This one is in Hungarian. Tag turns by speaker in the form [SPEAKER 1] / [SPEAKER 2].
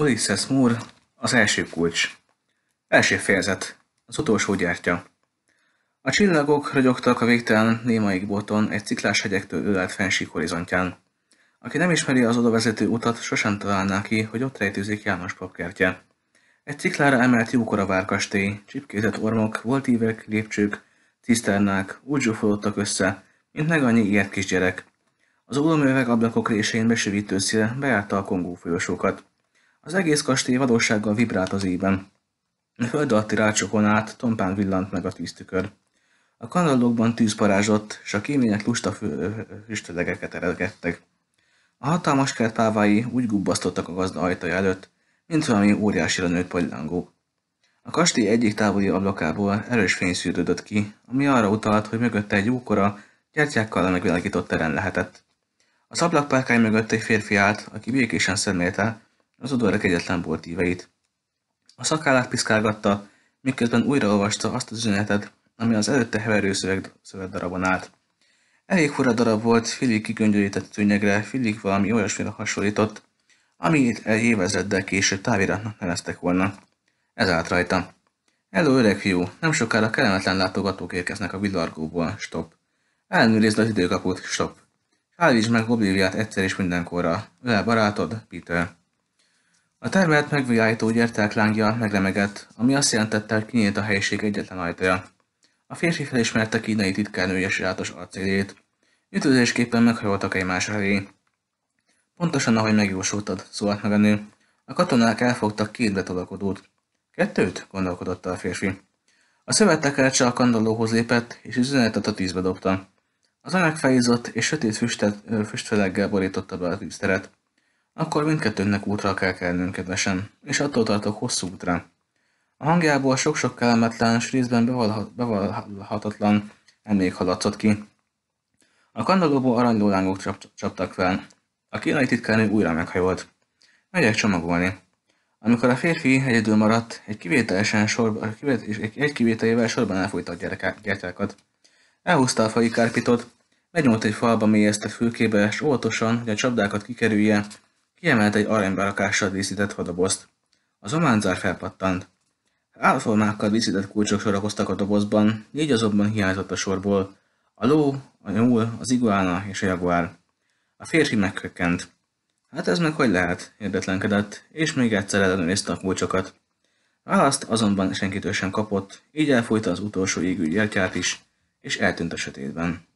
[SPEAKER 1] Ulysses Moore, az első kulcs. Első fejezet. Az utolsó gyertya. A csillagok ragyogtak a végtelen némaik boton egy ciklás hegyektől ölelt fensík horizontján. Aki nem ismeri az odavezető utat, sosem találná ki, hogy ott rejtőzik János papkertje. Egy ciklára emelt jókora várkastély, csipkézett ormok, voltívek, lépcsők, ciszternák úgy zsúfolódtak össze, mint meg annyi ilyet kisgyerek. Az ólomöveg ablakok résén besövítő szél bejárta a kongó folyosókat. Az egész kastély valósággal vibrált az ében. A föld alatti rácsokon át tompán villant meg a tűztükör. A kanallókban tűz parázsott, s a kémények lusta füstölegeket eredgettek. A hatalmas kert úgy gubbasztottak a gazda ajtaja előtt, mint valami óriásira nőtt pagylangó. A kastély egyik távoli ablakából erős fény szűrődött ki, ami arra utalt, hogy mögötte egy jókora, gyertyákkal megvilágított terem lehetett. Az ablakpárkány mögött egy férfi állt, aki békésen szemlélte az udvarok egyetlen boltíveit. A szakállát piszkálgatta, miközben újraolvasta azt az üzenetet, ami az előtte heverő szöveg, szövegdarabon állt. Elég fura darab volt, félig kigöngyölített szőnyegre, félig valami olyasmire hasonlított, amit egy évezreddel később táviratnak neveztek volna. Ez állt rajta. Hello, öreg fiú, nem sokára kellemetlen látogatók érkeznek a villargóból, stop. Ellenőrizd az időkaput, stop. Állítsd meg Obliviát egyszer és mindenkorra. Vele barátod, Peter. A termelt megvilágító gyertek lángja megremegett, ami azt jelentette, hogy kinyílt a helyiség egyetlen ajtaja. A férfi felismerte kínai titkárnője sajátos arcélét. Üdvözlésképpen meghajoltak egymás elé. Pontosan ahogy megjósoltad, szólt meg a nő. A katonák elfogtak két betolakodót. Kettőt? gondolkodott a férfi. A szövettekercse a kandallóhoz lépett, és üzenetet a tűzbe dobta. Az anyag felízott, és sötét füstet, füstfeleggel borította be a tűzteret. Akkor mindkettőnknek útra kell kelnünk, kedvesen, és attól tartok hosszú útra. A hangjából sok-sok kellemetlen, s részben bevallhatatlan emlék haladszott ki. A kandallóból aranyló lángok csap, csaptak fel. A kínai titkárnő újra meghajolt. Megyek csomagolni. Amikor a férfi egyedül maradt, egy kivételesen sorba, egy kivételével sorban elfújta a gyertyákat. Elhúzta a fai kárpitot, megnyúlt egy falba mélyezte fülkébe, és óvatosan, hogy a csapdákat kikerülje, kiemelt egy aranybarakással díszített hadabozt. Az ománzár felpattant. Álformákkal díszített kulcsok sorakoztak a dobozban, négy azonban hiányzott a sorból. A ló, a nyúl, az iguána és a jaguár. A férfi meghökkent. Hát ez meg hogy lehet? érdetlenkedett, és még egyszer ellenőrizte a kulcsokat. Választ azonban senkitől sem kapott, így elfújta az utolsó égő gyertyát is, és eltűnt a sötétben.